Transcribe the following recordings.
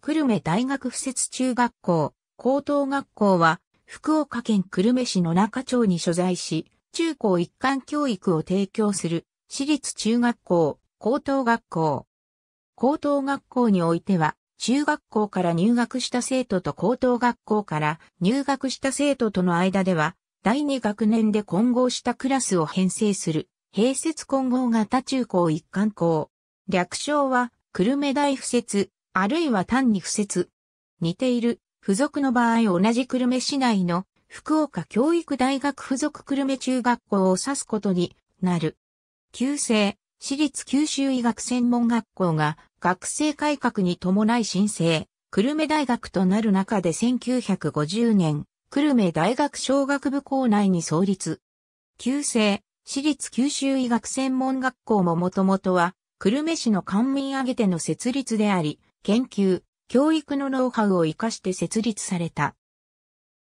久留米大学附設中学校、高等学校は、福岡県久留米市の中町に所在し、中高一貫教育を提供する、私立中学校、高等学校。高等学校においては、中学校から入学した生徒と高等学校から入学した生徒との間では、第二学年で混合したクラスを編成する、併設混合型中高一貫校。略称は、久留米大附設、あるいは単に附設。似ている、付属の場合同じ久留米市内の福岡教育大学附属久留米中学校を指すことになる。旧制、私立九州医学専門学校が学生改革に伴い申請、久留米大学となる中で1950年、久留米大学小学部校内に創立。旧制、私立九州医学専門学校ももともとは、久留米市の官民挙げての設立であり、研究、教育のノウハウを活かして設立された。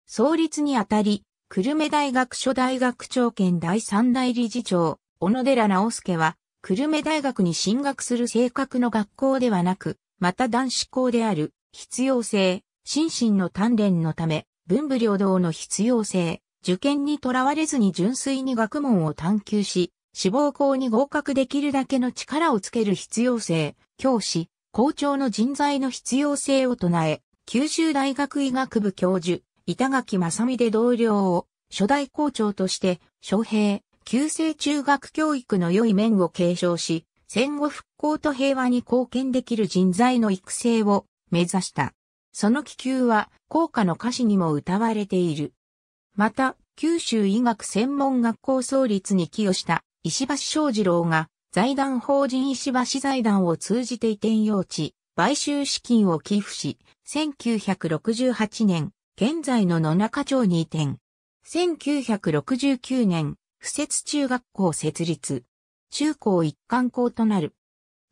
創立にあたり、久留米大学初大学長兼第三代理事長、小野寺直介は、久留米大学に進学する性格の学校ではなく、また男子校である必要性、心身の鍛錬のため、文武両道の必要性、受験にとらわれずに純粋に学問を探求し、志望校に合格できるだけの力をつける必要性、教師、校長の人材の必要性を唱え、九州大学医学部教授、板垣正美で同僚を初代校長として、昌平、旧制中学教育の良い面を継承し、戦後復興と平和に貢献できる人材の育成を目指した。その気球は校歌の歌詞にも歌われている。また、九州医学専門学校創立に寄与した石橋正次郎が財団法人石橋財団を通じて移転用地、買収資金を寄付し、1968年、現在の野中町に移転。1969年、不設中学校設立。中高一貫校となる。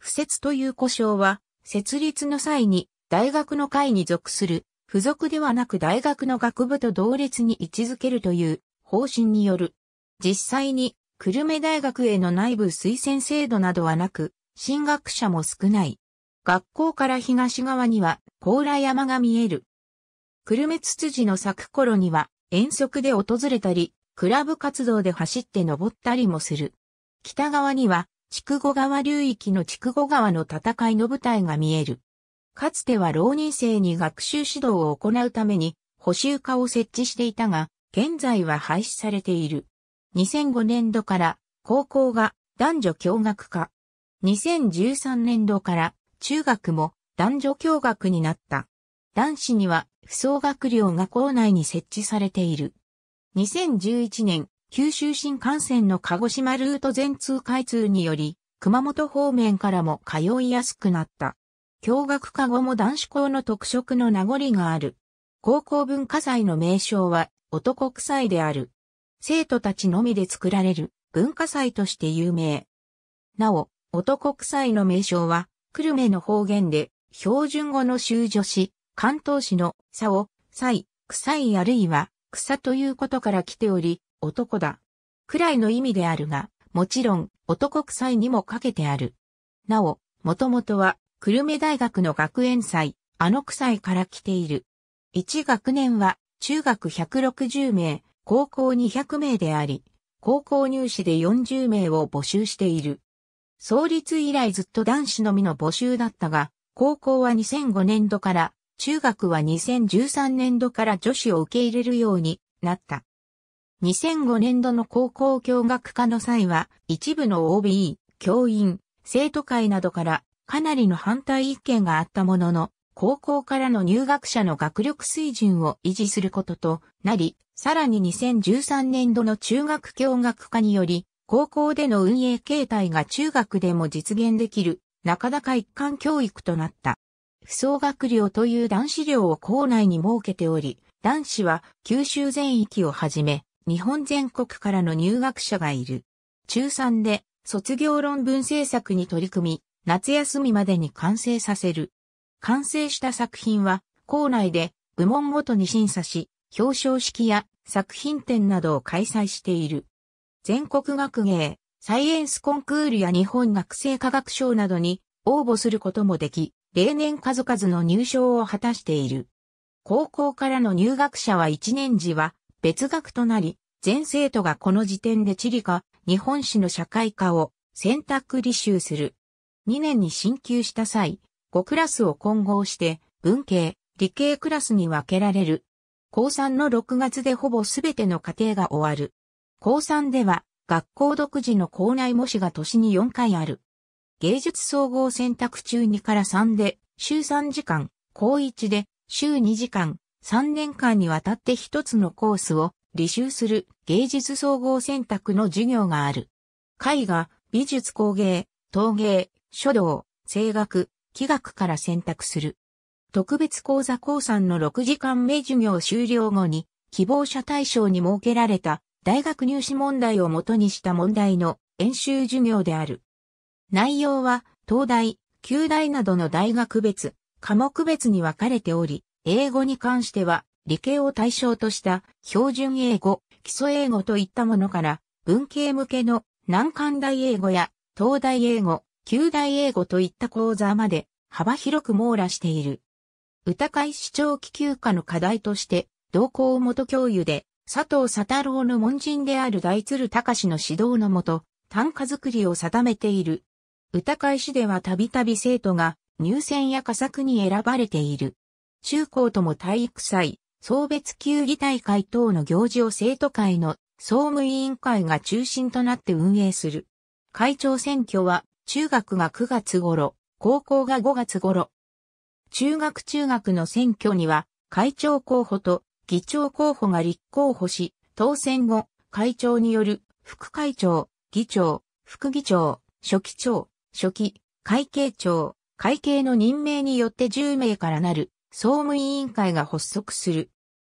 不設という故障は、設立の際に大学の会に属する、付属ではなく大学の学部と同列に位置づけるという方針による。実際に、久留米大学への内部推薦制度などはなく、進学者も少ない。学校から東側には、高麗山が見える。久留米ツツジの咲く頃には遠足で訪れたり、クラブ活動で走って登ったりもする。北側には、筑後川流域の筑後川の戦いの舞台が見える。かつては浪人生に学習指導を行うために補修科を設置していたが、現在は廃止されている。2005年度から高校が男女共学化。2013年度から中学も男女共学になった。男子には不総学寮が校内に設置されている。2011年、九州新幹線の鹿児島ルート全通開通により、熊本方面からも通いやすくなった。共学科後も男子校の特色の名残がある。高校文化祭の名称は男祭である。生徒たちのみで作られる文化祭として有名。なお、男祭の名称は、久留米の方言で標準語の修助詞、関東市の差を、祭、臭いあるいは草ということから来ており、男だ。くらいの意味であるが、もちろん男臭いにもかけてある。なお、もともとは、久留米大学の学園祭、あの臭いから来ている。一学年は、中学160名、高校200名であり、高校入試で40名を募集している。創立以来ずっと男子のみの募集だったが、高校は2005年度から中学は2013年度から女子を受け入れるようになった。2005年度の高校教学科の際は、一部の OB、教員、生徒会などからかなりの反対意見があったものの、高校からの入学者の学力水準を維持することとなり、さらに2013年度の中学教学科により、高校での運営形態が中学でも実現できる、なかなか一貫教育となった。不総学寮という男子寮を校内に設けており、男子は九州全域をはじめ、日本全国からの入学者がいる。中3で卒業論文制作に取り組み、夏休みまでに完成させる。完成した作品は、校内で部門ごとに審査し、表彰式や作品展などを開催している。全国学芸、サイエンスコンクールや日本学生科学賞などに応募することもでき、例年数々の入賞を果たしている。高校からの入学者は1年時は別学となり、全生徒がこの時点で地理科、日本史の社会科を選択履修する。2年に進級した際、5クラスを混合して文系、理系クラスに分けられる。高3の6月でほぼすべての課程が終わる。高3では学校独自の校内模試が年に4回ある。芸術総合選択中2から3で週3時間、高1で週2時間、3年間にわたって一つのコースを履修する芸術総合選択の授業がある。絵画、美術工芸、陶芸、書道、声楽、器楽から選択する。特別講座講3の6時間目授業終了後に希望者対象に設けられた大学入試問題をもとにした問題の演習授業である。内容は東大、旧大などの大学別、科目別に分かれており、英語に関しては理系を対象とした標準英語、基礎英語といったものから文系向けの難関大英語や東大英語、旧大英語といった講座まで幅広く網羅している。歌会視聴期休暇の課題として、同校元教諭で、佐藤佐太郎の門人である大鶴隆の指導のもと、短歌作りを定めている。歌会師ではたびたび生徒が入選や佳作に選ばれている。中高とも体育祭、送別球技大会等の行事を生徒会の総務委員会が中心となって運営する。会長選挙は中学が9月頃、高校が5月頃、中学中学の選挙には、会長候補と議長候補が立候補し、当選後、会長による副会長、議長、副議長、書記長、書記、会計長、会計の任命によって10名からなる総務委員会が発足する。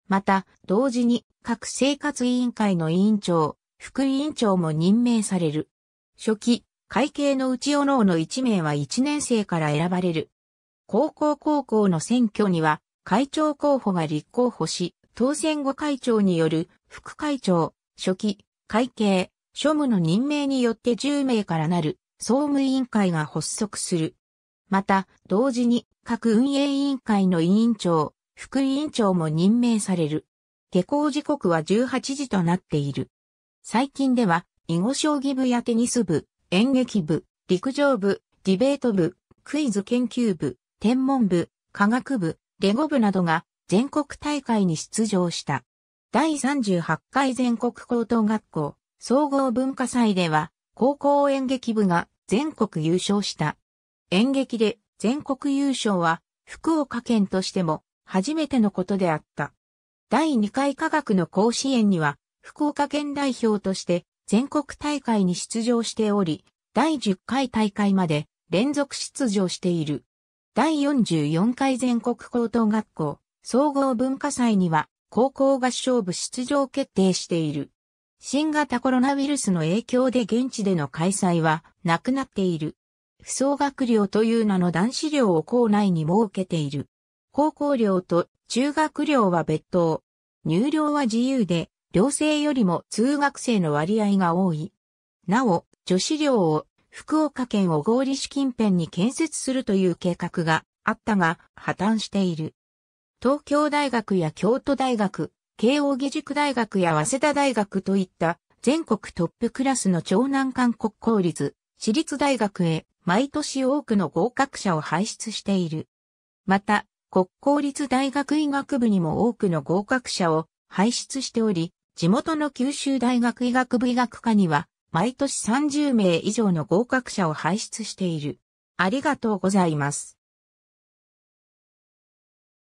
また、同時に各生活委員会の委員長、副委員長も任命される。初期、会計のうちおのおの1名は1年生から選ばれる。高校高校の選挙には会長候補が立候補し、当選後会長による副会長、初期、会計、庶務の任命によって10名からなる総務委員会が発足する。また、同時に各運営委員会の委員長、副委員長も任命される。下校時刻は18時となっている。最近では、囲碁将棋部やテニス部、演劇部、陸上部、ディベート部、クイズ研究部、天文部、科学部、レゴ部などが全国大会に出場した。第38回全国高等学校総合文化祭では高校演劇部が全国優勝した。演劇で全国優勝は福岡県としても初めてのことであった。第2回科学の甲子園には福岡県代表として全国大会に出場しており、第10回大会まで連続出場している。第44回全国高等学校総合文化祭には高校合唱部出場決定している。新型コロナウイルスの影響で現地での開催はなくなっている。不総学寮という名の男子寮を校内に設けている。高校寮と中学寮は別途。入寮は自由で、寮生よりも通学生の割合が多い。なお、女子寮を福岡県小郡市近辺に建設するという計画があったが破綻している。東京大学や京都大学、慶応義塾大学や早稲田大学といった全国トップクラスの超難関国公立、私立大学へ毎年多くの合格者を輩出している。また、国公立大学医学部にも多くの合格者を輩出しており、地元の九州大学医学部医学科には毎年30名以上の合格者を輩出している。ありがとうございます。